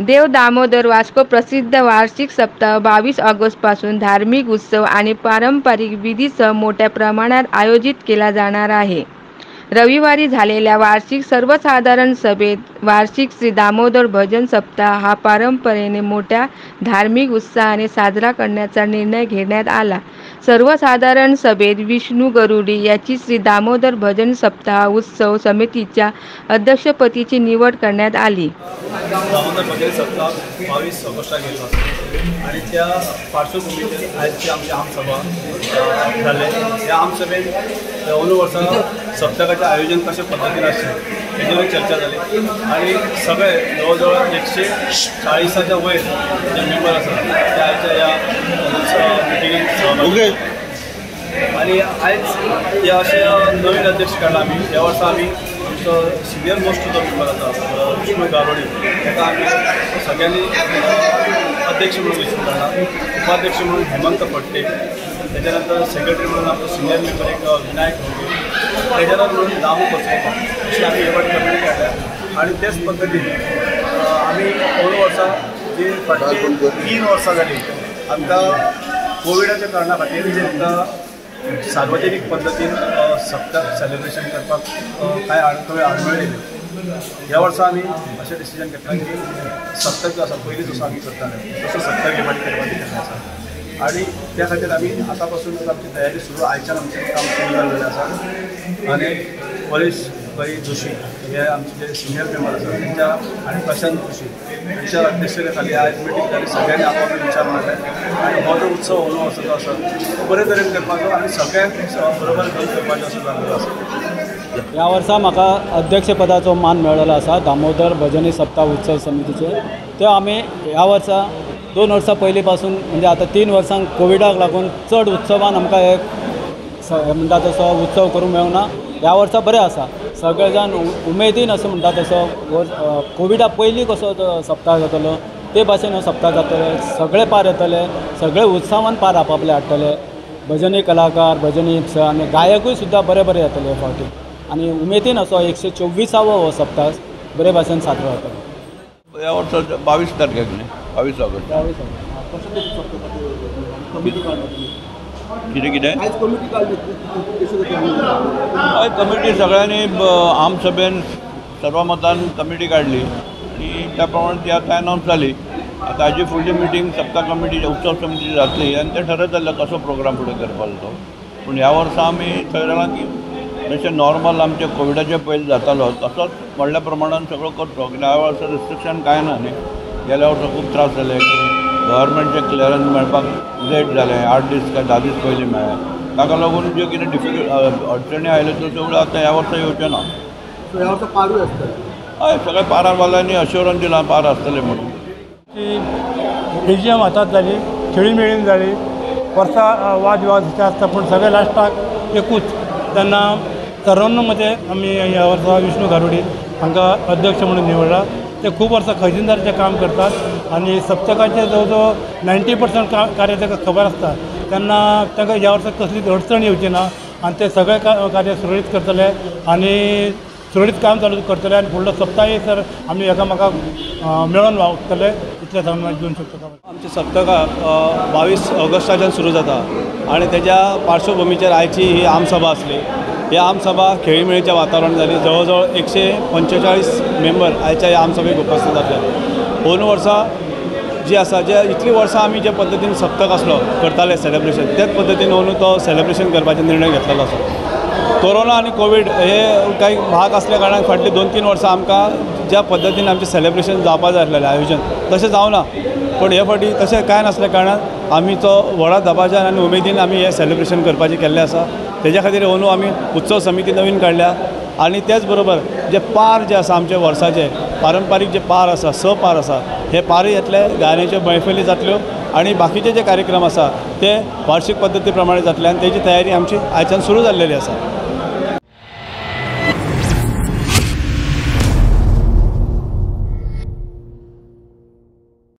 देव दामोदर वास्को प्रसिद्ध वार्षिक सप्ताह बावीस ऑगस्टपासून धार्मिक उत्सव आणि पारंपरिक विधीसह मोठ्या प्रमाणात आयोजित केला जाणार आहे. रविवारी झालेल्या वार्षिक सर्वसाधारण सभेत वार्षिक श्री दामोदर भजन सप्ताह हा परंपरेने मोठ्या धार्मिक उत्साहाने साजरा करण्याचा निर्णय घेण्यात आला. सर्वसाधारण सभेत विष्णू गरुडी याची श्री दामोदर भजन सप्ताह उत्सव समितीच्या अध्यक्षपदीची निवड करण्यात आली. दामोदर भजन सप्ताह बावीस गेलो आसा आणि त्या पार्श्वभूमीचेर आयजची आमची आमसभा जाले त्या आमसभेत अंदू वर्सा सप्तकाचें आयोजन कशा पद्दतीन आसचें तेजेर चर्चा जाली आणि सगळे जवळ जवळ एकशे चाळीसाच्या वयर जे मेंबर आसात ते आयच्या ह्या मिटिंगेक सहभागी आणि आयज या असे नवीन अध्यक्ष काढला आम्ही ह्या वर्सा आम्ही सिनियर मोस्ट जो मेंबर आसा विष्णू गारोडे. ताका आमी सगळ्यांनी अध्यक्ष म्हणून विष्णू काढला उपाध्यक्ष म्हणून हेमंत फडटे त्याच्यानंतर सेक्रेटरी म्हणून आमचं सिनियर मेंबर एक विनायक होते ट्रेजरर म्हणून दामू कोसरेकर अशी आम्ही एवढ फावटी कमिटी काडल्या आणि त्याच पद्धतीने आम्ही दोन वर्सां जी फाटली तीन वर्सां जाली आमकां कोविडाच्या कारणा खातीर जे आमकां सार्वजनीक पद्दतीन सप्तक सेलिब्रेशन करपाक अ, कांय आडखळे आडमेळ्ळे ह्या वर्सा आमी अशें डिसिजन घेतला की सप्तक जो आसा पयलीं जसो आमी करताले तसो सप्तक हे फावटी करपाची केल्लें आसा आणि त्या खातीर आमी आतां पासून आमची तयारी सुरू आयच्यान आमचें काम सुरू जाल्लेलें आसा आनी परेश सुभाई जोशी हे आमचे जे सिनियर मेंबर असतात त्यांच्या आणि प्रशांत जोशी. यांच्या अध्यक्षतेखाली आज आयज झाली सगळ्यांनी आपापले विचार मांडले. आणि हो जो उत्सव अंदू वर्साचो आसा तो बरे तरेन करपाचो आणि सगळ्यांक बरोबर घेवन करपाचो असो जाल्लो आसा ह्या वर्सा म्हाका अध्यक्षपदाचो मान मेळ्ळलो आसा दामोदर भजनी सप्ताह उत्सव समितीचे. ते आमी ह्या वर्सा दोन वर्सां पयलीं पासून म्हणजे आतां तीन वर्सांक कोविडाक लागून चड उत्सवान आमकां हे म्हणटा तसो उत्सव करूंक मेळूना. ह्या वर्सा बरें आसा. सगळे जाण उमेदीन असो म्हणटा तसो. कोविडा पयलीं कसो सप्ताह जातालो ते भाशेन हो सप्ताह जातले. सगळे पार येतले सगळे उत्सवान पार आपआपले हाडटले. भजनी कलाकार भजनी आनी गायकूय सुद्दां बरे बरे येतले हे फावटी. आनी उमेदीन असो एकशे चोव्वीसावो हो सप्ताह बरे भाशेन साजरो जातलो. या वर्षाच्या बावीस तारखेक न्ही? बावीस ऑगस्ट. कितें कितें हय कमिटी सगळ्यांनी आमसभेन सर्वमतान कमिटी काडली आणि त्या प्रमाणे ती आतां अनावन्स जाली आतां हाजी फुडली मिटींग सप्ता कमिटी उत्सव समिती जातली आनी तें ठरत जाल्लें कसो प्रोग्राम फुडें करपाचो तो. पूण ह्या वर्सा आमी ठरयलां की जशें नॉर्मल आमचे कोविडाचे पयलीं जातालो तसोच व्हडल्या प्रमाणान सगळो करचो कित्याक ह्या वर्सा रिस्ट्रिक्शन कांय ना न्ही. गेल्या वर्सा खूब त्रास जाले गव्हर्मेंटचे क्लियरन्स मेळपाक लेट जालें आठ दीस काय धा दीस पयलीं मेळ्ळें. ताका लागून ज्यो कितें डिफिकल्ट अडचणी आयल्यो त्यो सगळ्यो आतां ह्या वर्सा येवच्यो ना. हय सगळ्या पारावाल्यांनी अश्युरन्स दिलां पार आसतलें म्हणून. ती एजीएम हातात जाली खेळी मेळीन जाली वर्सां वाद विवाद आसता पूण सगळे लास्टाक एकूच. तेन्ना सर्वानुमते आमी ह्या वर्सा विष्णू गारुडी हांकां अध्यक्ष म्हणून निवडला. ते खूब वर्ष खजिनदारचें काम करतात आनी सप्तकाचे जवळ जवळ नायन्टी पर्संट का कार्य ताका खबर आसता तेन्ना ताका ह्या वर्सा कसलीच अडचण येवची ना आनी ते सगळे का कार्य सुरळीत करतले आनी सुरळीत काम चालू करतले आनी फुडलो सप्ताही सर आमी एकामेकाक मेळोन वागतले इतले जावन म्हाका शकता. आमचे सप्तका बावीस ऑगस्टाच्यान सुरू जाता आणि त्याच्या पार्श्वभुमीचेर आयची ही आमसभा आसली ही आमसभा खेळीमेळीच्या वातावरण जाली जवळ एकशे पंचेचाळीस मेंबर आयच्या ह्या आमसभेक उपस्थित जातले दोन वर्सां जी आसा जे इतलीं वर्सां आमी जे पद्दतीन सप्तक आसलो करताले सेलेब्रेशन तेच पद्दतीन अंदू तो सेलेब्रेशन करपाचो निर्णय घेतलेलो आसा कोरोना आनी कोवीड हे काही भाग असल्या कारणान फाटली दोन तीन वर्सां आमकां ज्या पद्दतीन आमचें सेलेब्रेशन जावपा जाय आसलेलें आयोजन तशें जावना. पूण हे फावटी तशें कांय नासल्या कारणान आमी तो व्हडा दबाज्यान आनी उमेदीन आमी हें सेलिब्रेशन करपाचें केल्लें आसा. तेज्या खातीर अंदू आमी उत्सव समिती नवीन काडल्या आनी तेच बरोबर जे पार जे आसा आमचे वर्साचे पारंपारीक जे पार आसा स पार आसा हे पार येतले गायनाच्यो मैफली जातल्यो आनी बाकीचे जे कार्यक्रम आसा ते वार्षिक पद्दती प्रमाणे जातले आनी तेजी तयारी आमची आयच्यान सुरू जाल्लेली आसा.